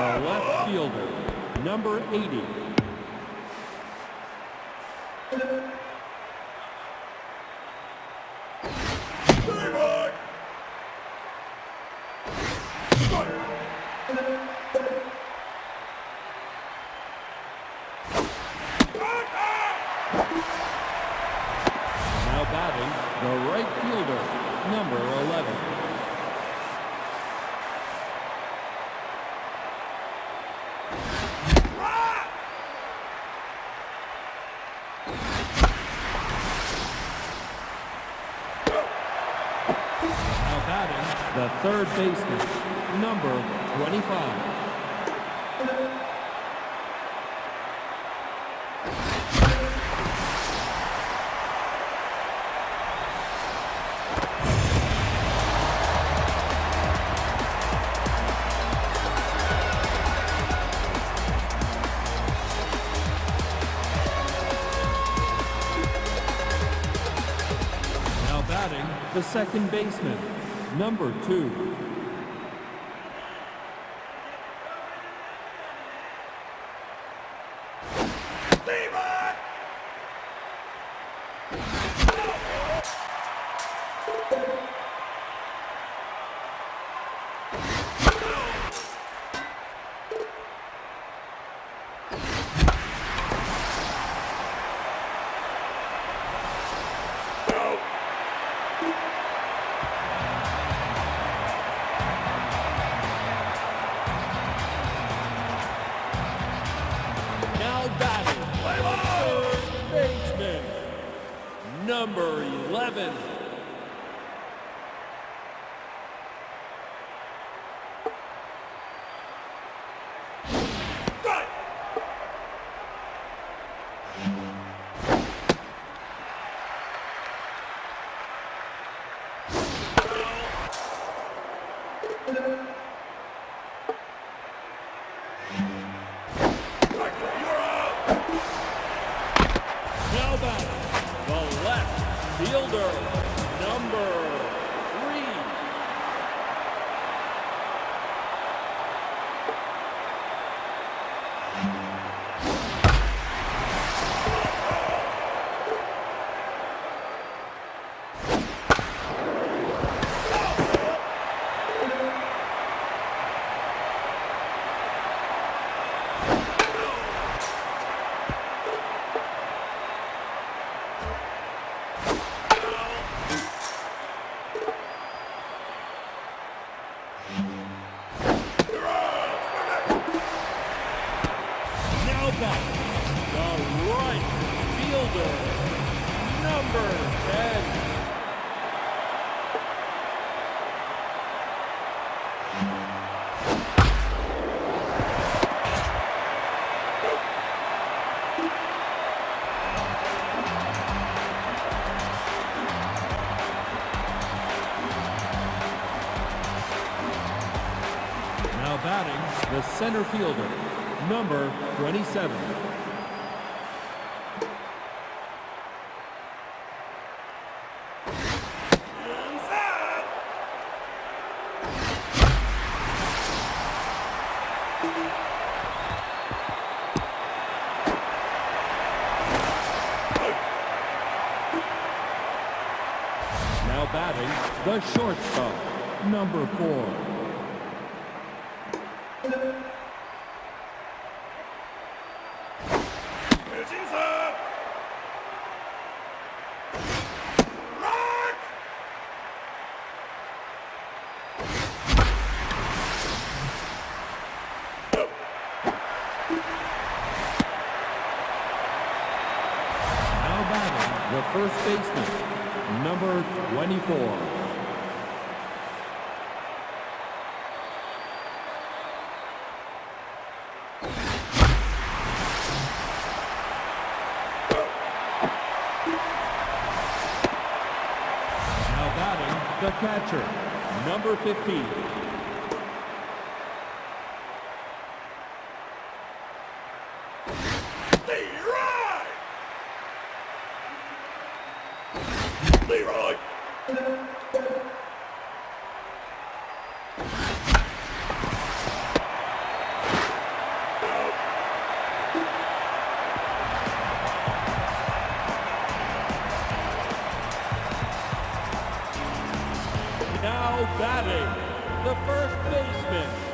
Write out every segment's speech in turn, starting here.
the left fielder, number 80, third baseman, number 25. second baseman, number two, center fielder, number 27. Now batting, the shortstop, number four, number 15. batting, the first baseman,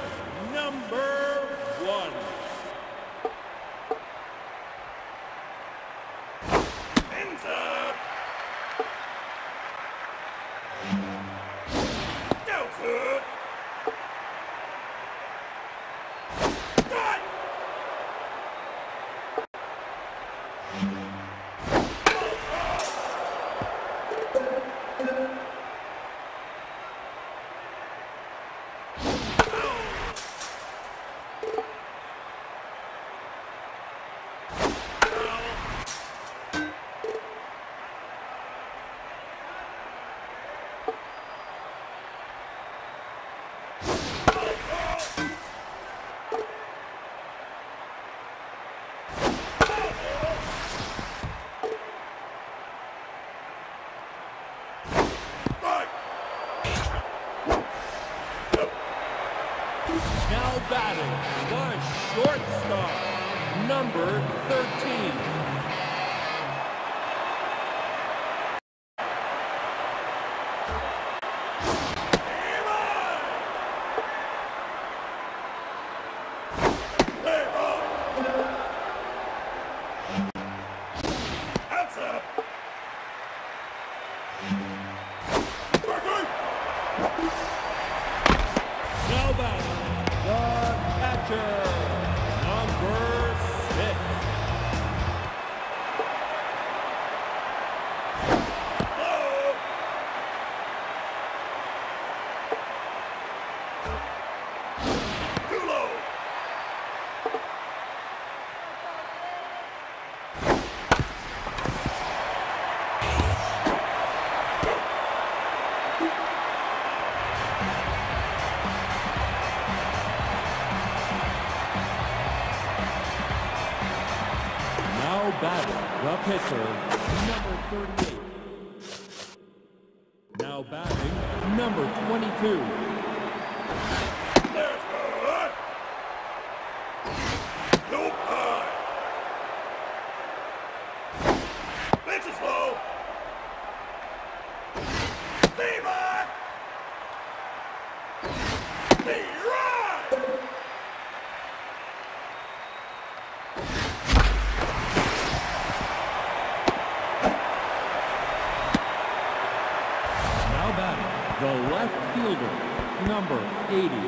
80.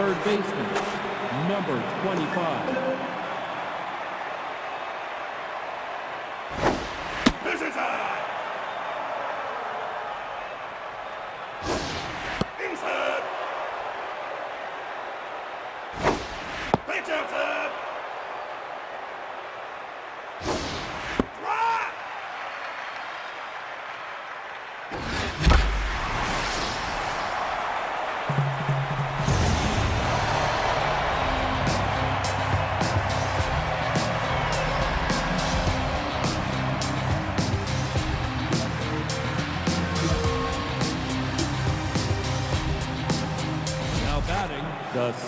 third base.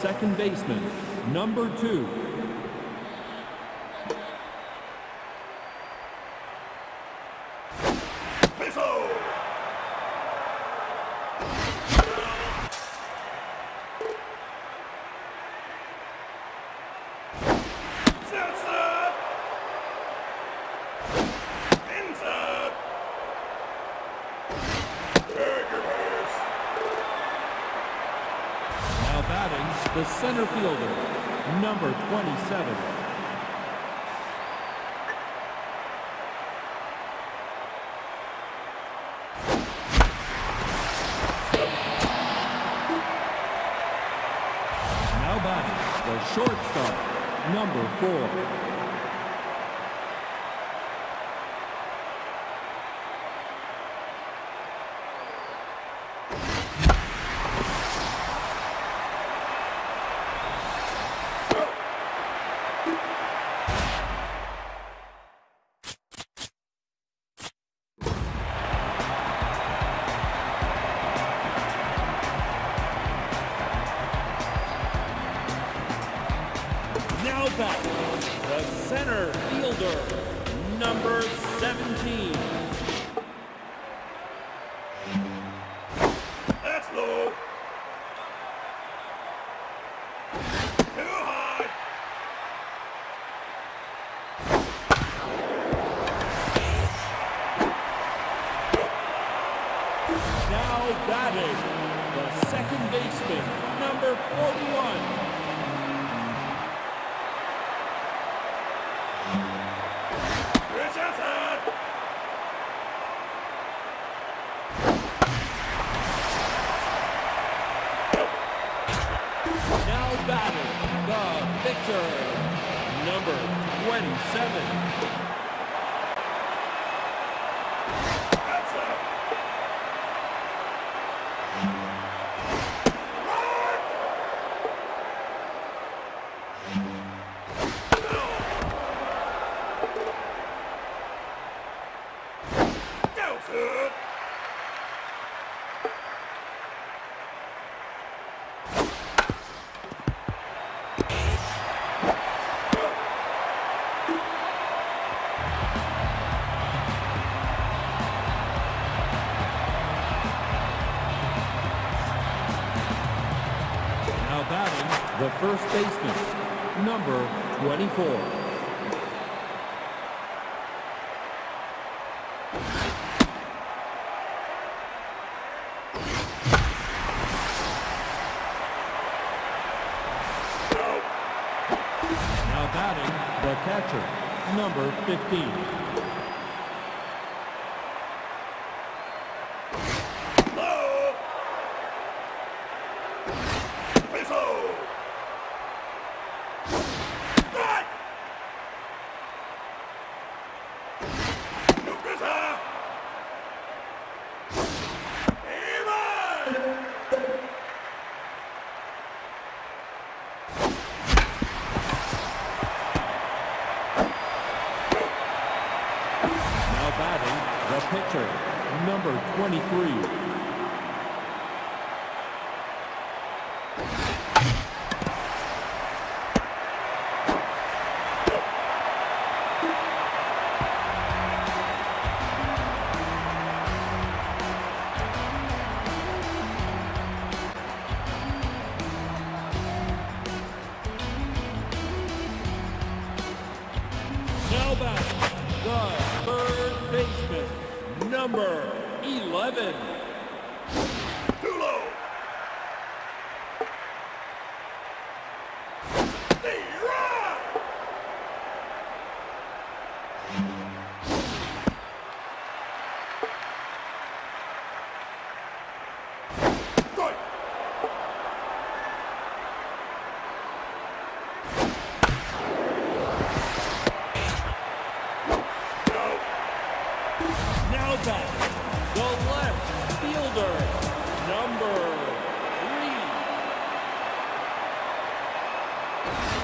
second baseman, number two, center field. first baseman, number 24. Now batting, the catcher, number 15. three. Bye.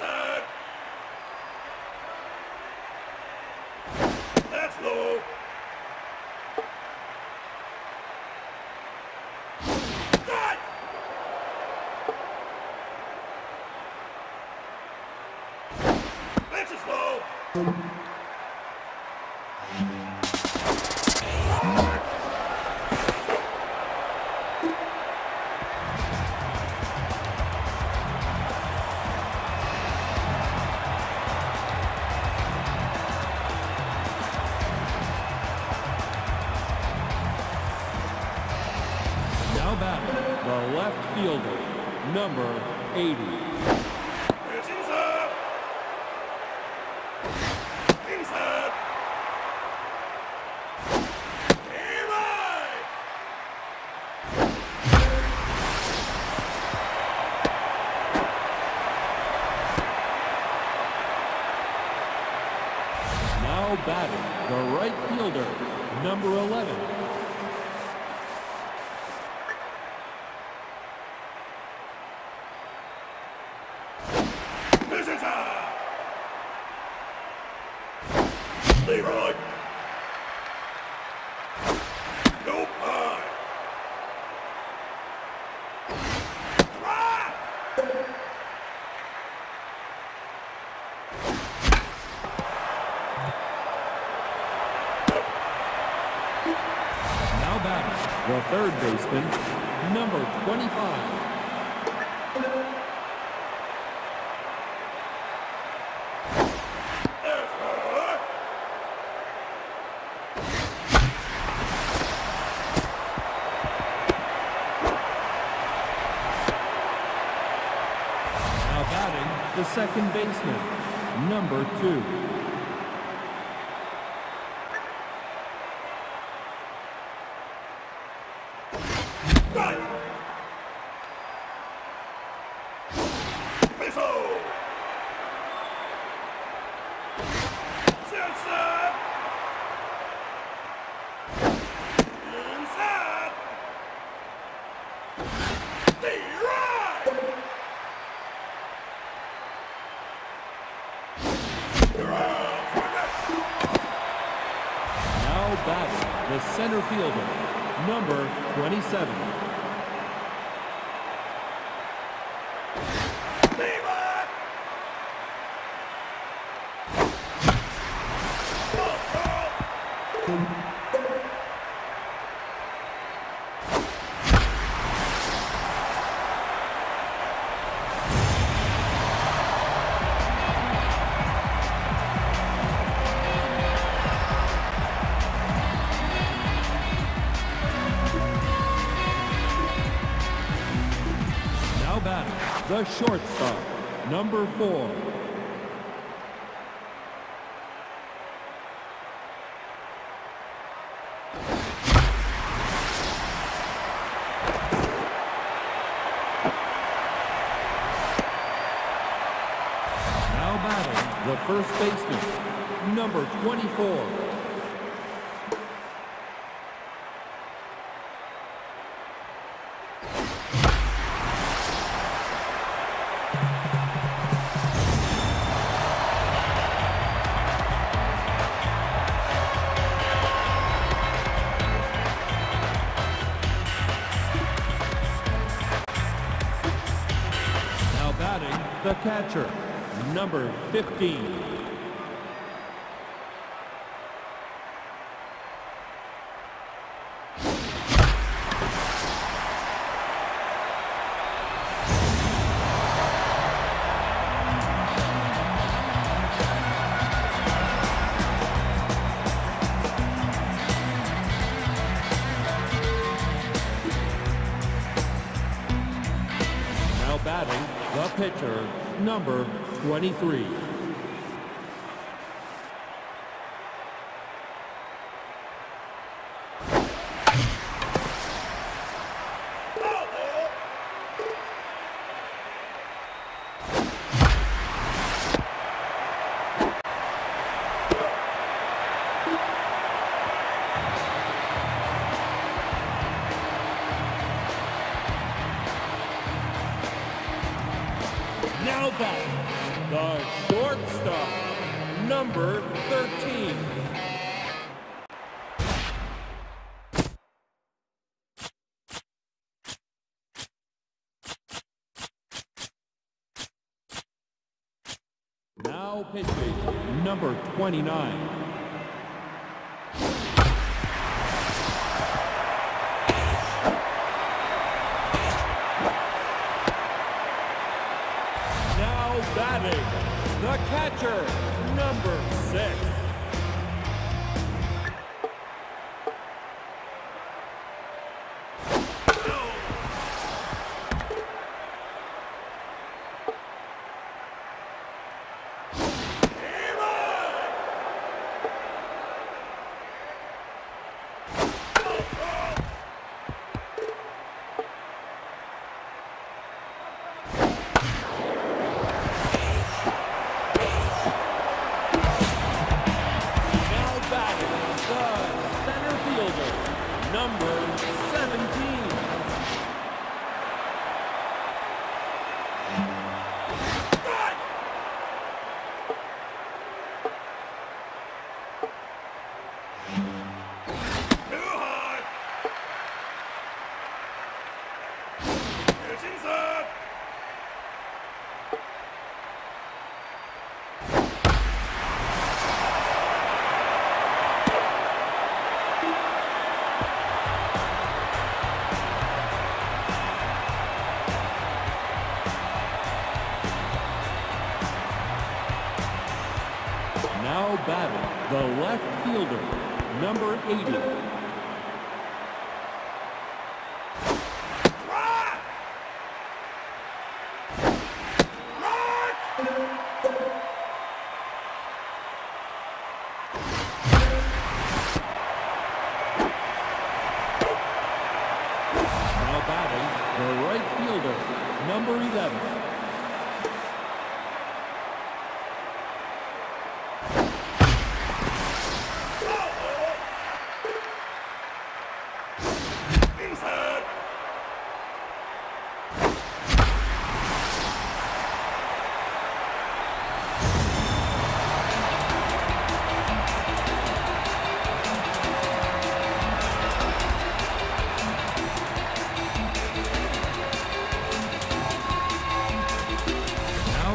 Wilson! number 11. Visitor! Leroy second baseman, number two. The center fielder, number 27. the catcher, number 15, number 29. Now batting the left fielder, number 80,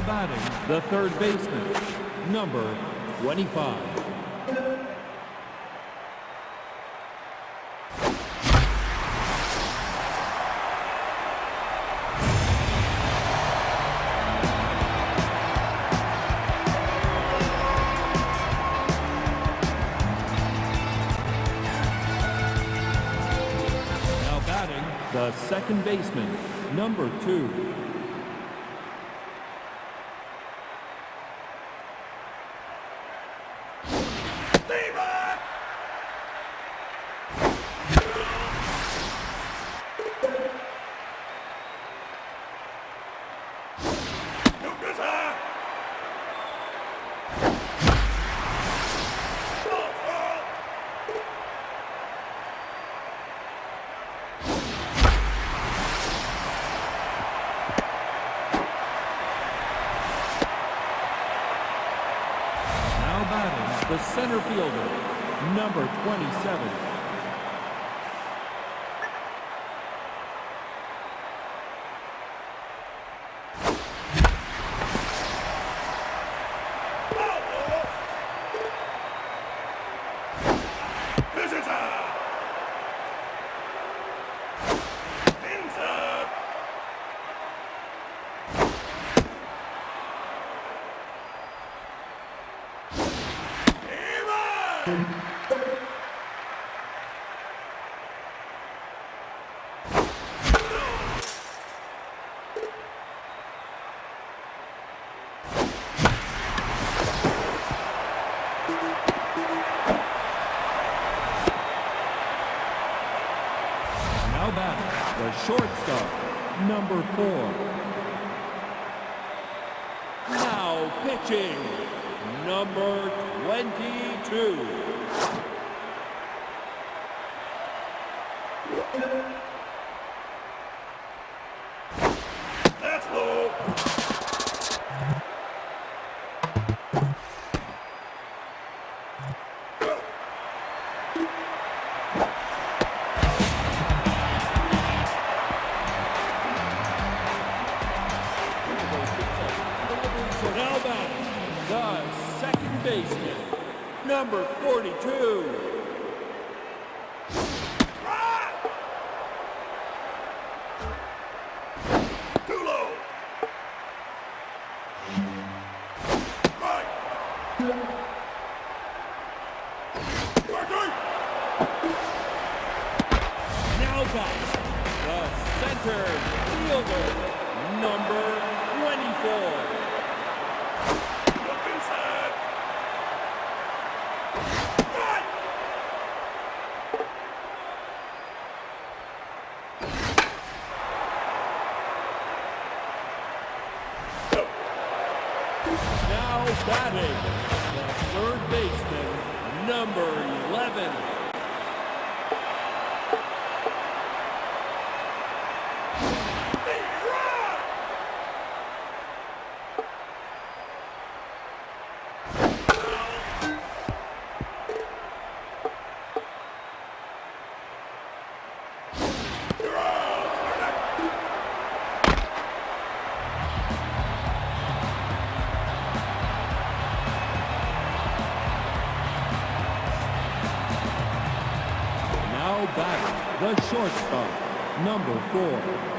batting, the third baseman, number 25. second baseman, number two, baseman, number 42, back, the shortstop, number four,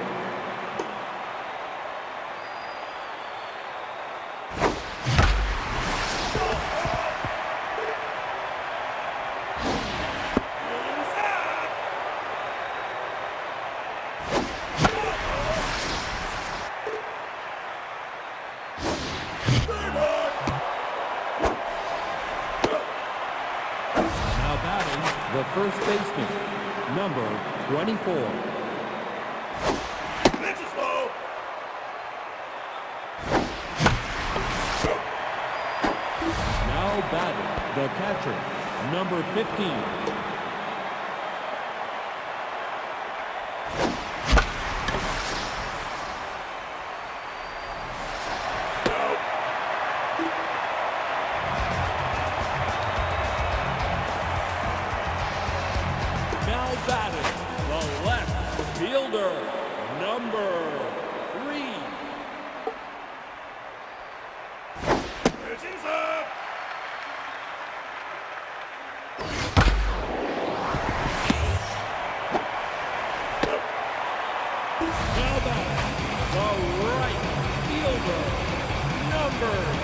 的。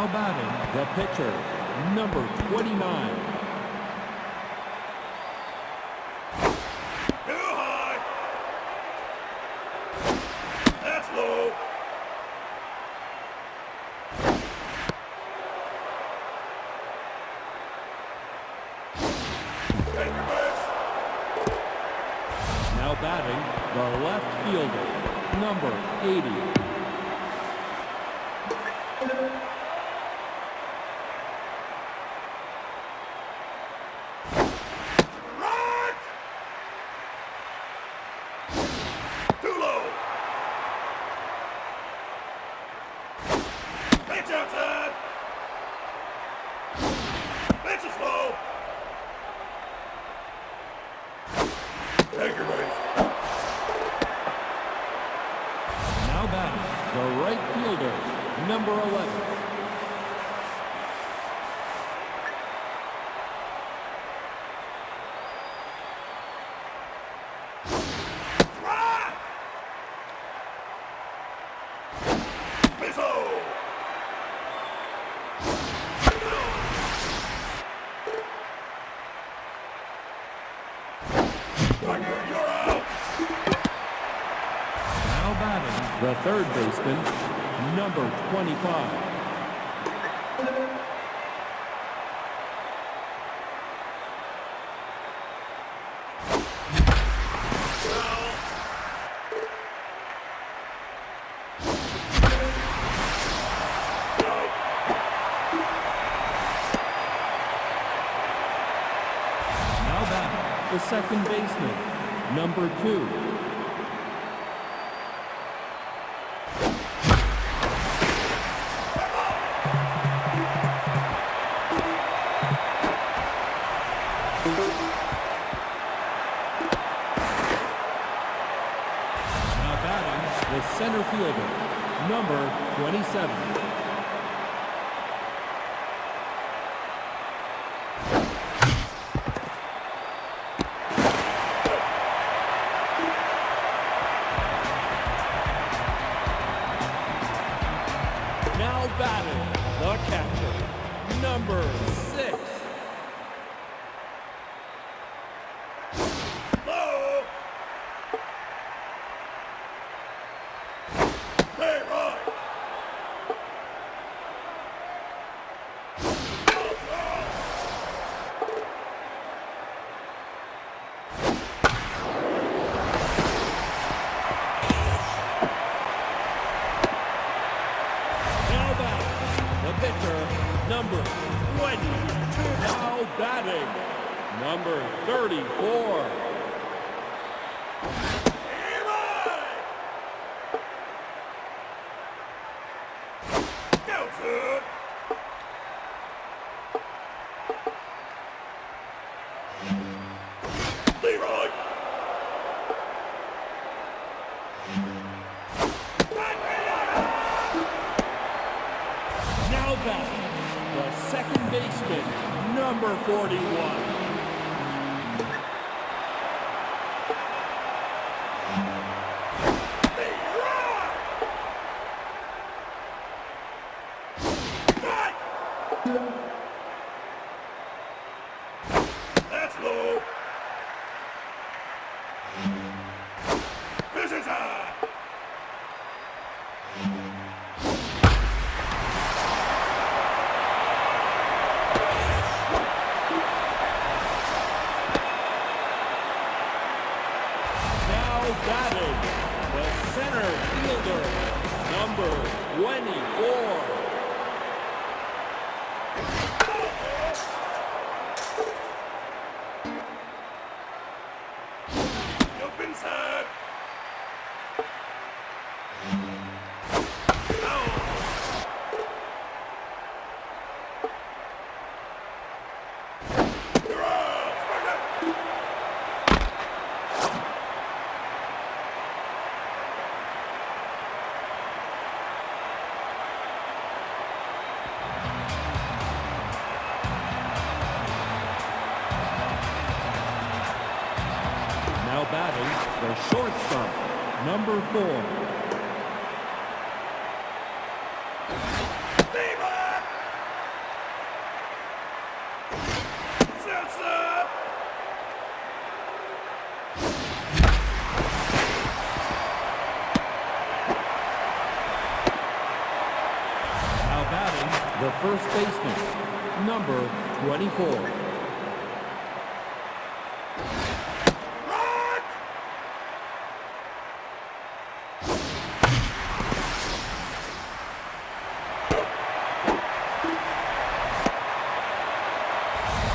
Now batting the pitcher, number 29, the third baseman, number 25. second baseman, number two, first baseman, number 24.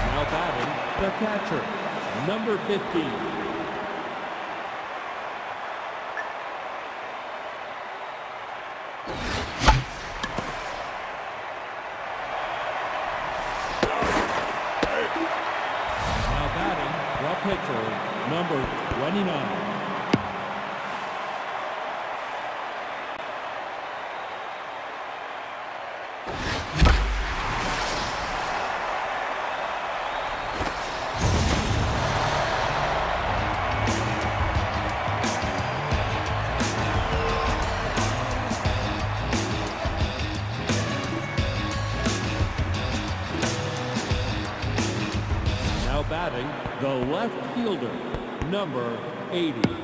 Now batting, the catcher, number 15, 80.